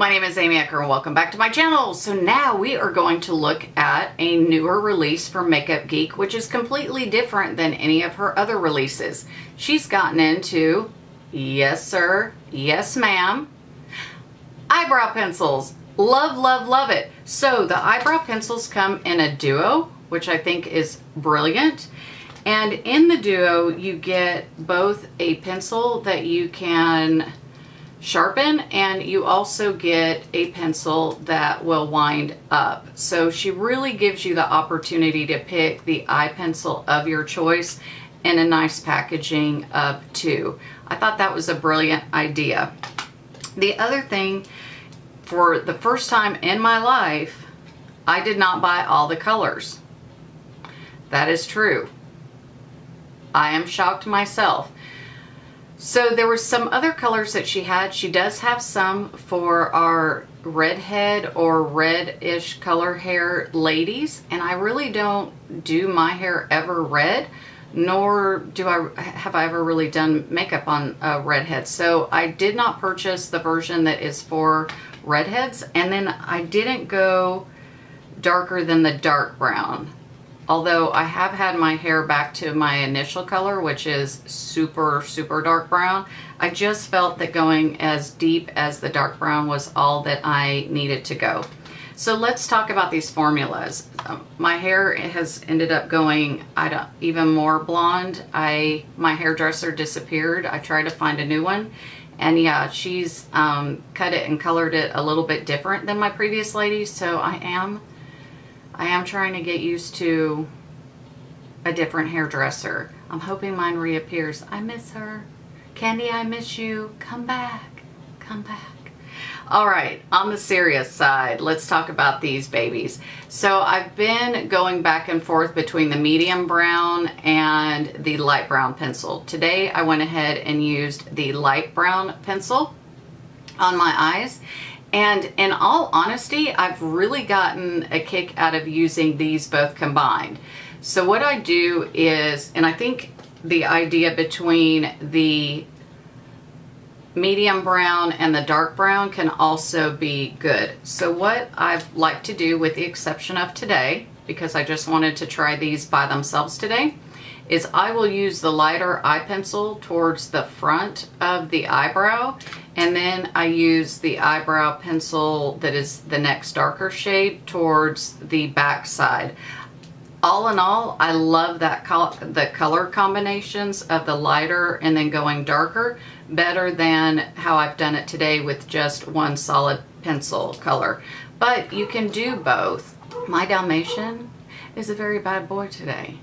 my name is Aamyie Ecker and welcome back to my channel. So now we are going to look at a newer release from Makeup Geek, which is completely different than any of her other releases. She's gotten into, yes sir, yes ma'am, eyebrow pencils. Love, love, love it. So the eyebrow pencils come in a duo, which I think is brilliant. And in the duo, you get both a pencil that you can sharpen and you also get a pencil that will wind up. So she really gives you the opportunity to pick the eye pencil of your choice in a nice packaging of two. I thought that was a brilliant idea. The other thing, for the first time in my life, I did not buy all the colors. That is true. I am shocked myself. So there were some other colors that she had. She does have some for our redhead or reddish color hair ladies. And I really don't do my hair ever red, nor do I have I ever really done makeup on a redhead. So I did not purchase the version that is for redheads. And then I didn't go darker than the dark brown although I have had my hair back to my initial color, which is super, super dark brown, I just felt that going as deep as the dark brown was all that I needed to go. So let's talk about these formulas. Um, my hair has ended up going I don't, even more blonde. I My hairdresser disappeared. I tried to find a new one. And yeah, she's um, cut it and colored it a little bit different than my previous lady. So I am I am trying to get used to a different hairdresser. I'm hoping mine reappears. I miss her. Candy, I miss you. Come back. Come back. All right, on the serious side, let's talk about these babies. So I've been going back and forth between the medium brown and the light brown pencil. Today I went ahead and used the light brown pencil on my eyes and in all honesty, I've really gotten a kick out of using these both combined. So what I do is, and I think the idea between the medium brown and the dark brown can also be good. So what I've liked to do with the exception of today, because I just wanted to try these by themselves today, is I will use the lighter eye pencil towards the front of the eyebrow and then I use the eyebrow pencil that is the next darker shade towards the back side. All in all, I love that col the color combinations of the lighter and then going darker better than how I've done it today with just one solid pencil color. But you can do both. My Dalmatian is a very bad boy today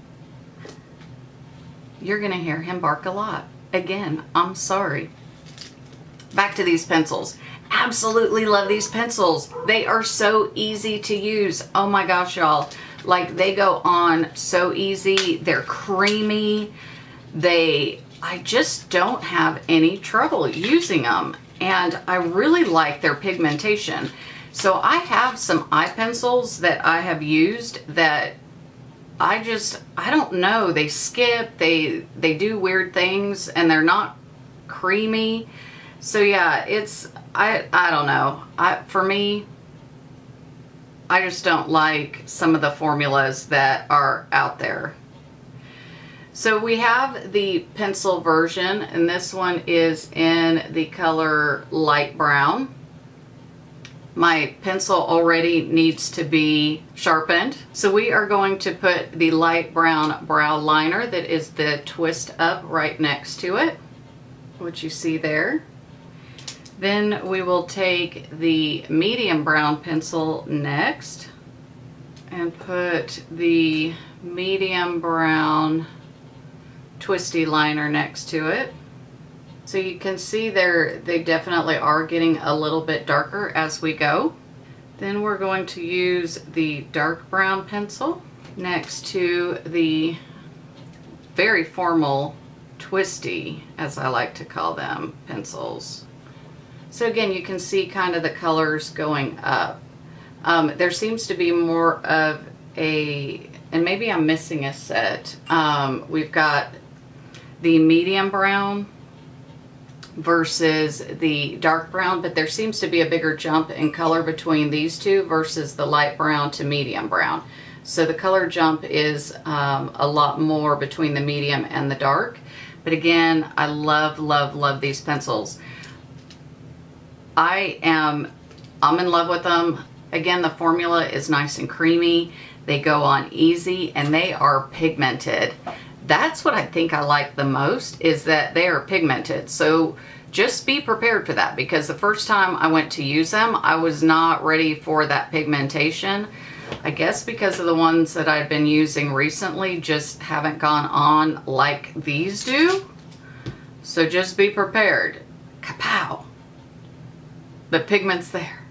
you're going to hear him bark a lot. Again, I'm sorry. Back to these pencils. Absolutely love these pencils. They are so easy to use. Oh my gosh, y'all. Like they go on so easy. They're creamy. They, I just don't have any trouble using them. And I really like their pigmentation. So I have some eye pencils that I have used that I just, I don't know. They skip, they, they do weird things and they're not creamy. So yeah, it's, I, I don't know. I, for me, I just don't like some of the formulas that are out there. So we have the pencil version and this one is in the color light brown my pencil already needs to be sharpened. So we are going to put the light brown brow liner that is the twist up right next to it, which you see there. Then we will take the medium brown pencil next and put the medium brown twisty liner next to it. So you can see they're, they definitely are getting a little bit darker as we go. Then we're going to use the dark brown pencil next to the very formal twisty, as I like to call them, pencils. So again, you can see kind of the colors going up. Um, there seems to be more of a, and maybe I'm missing a set. Um, we've got the medium brown versus the dark brown, but there seems to be a bigger jump in color between these two versus the light brown to medium brown. So the color jump is um, a lot more between the medium and the dark. But again, I love, love, love these pencils. I am, I'm in love with them. Again, the formula is nice and creamy. They go on easy and they are pigmented that's what I think I like the most is that they are pigmented. So just be prepared for that because the first time I went to use them, I was not ready for that pigmentation. I guess because of the ones that I've been using recently just haven't gone on like these do. So just be prepared. Kapow! The pigment's there.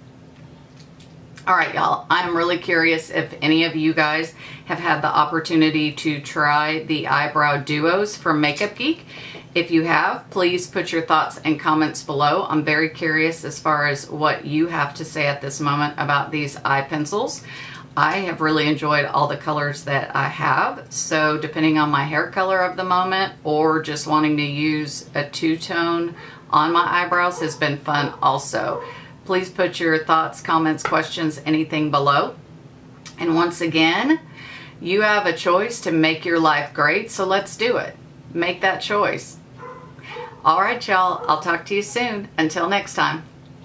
All right, y'all, I'm really curious if any of you guys have had the opportunity to try the eyebrow duos from Makeup Geek. If you have, please put your thoughts and comments below. I'm very curious as far as what you have to say at this moment about these eye pencils. I have really enjoyed all the colors that I have. So depending on my hair color of the moment or just wanting to use a two-tone on my eyebrows has been fun also. Please put your thoughts, comments, questions, anything below. And once again, you have a choice to make your life great, so let's do it. Make that choice. All right, y'all. I'll talk to you soon. Until next time.